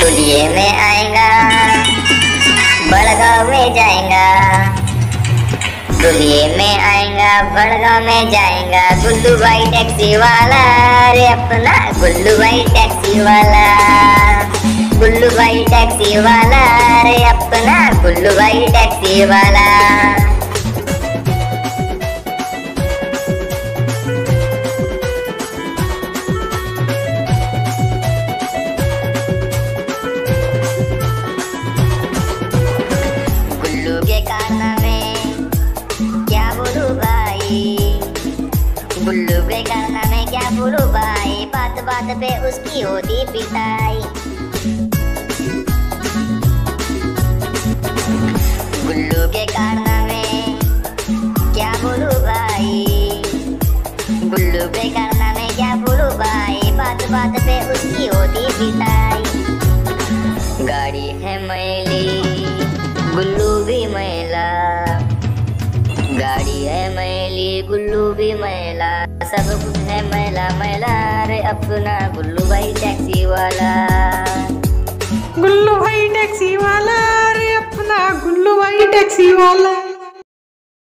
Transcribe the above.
दुलिये में आएगा, बड़गांव में जाएगा। दुलिये में आएगा, बड़गांव में जाएगा। गुल्लू भाई टैक्सी वाला रे अपना गुल्लू भाई टैक्सी वाला। गुल्लू भाई टैक्सी वाला रे अपना गुल्लू भाई टैक्सी वाला। गुल्लू के कारनामे क्या बोलू भाई गुल्लू के कारनामे क्या बोलू भाई बात बात पे उसकी होती पिटाई। गुल्लू के कारनामे क्या बोलू भाई गुल्लू के कारनामे क्या बोलू भाई बात बात पे उसकी होती पिटाई। गाड़ी है मैली गुल्लू भी मैला। गाड़ी है मैली, गुल्लू भी मैला। सब कुछ है मैला मैला रे अपना। गुल्लू भाई टैक्सी वाला। गुल्लू भाई टैक्सी वाला अरे अपना। गुल्लू भाई टैक्सी वाला।